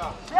Yeah.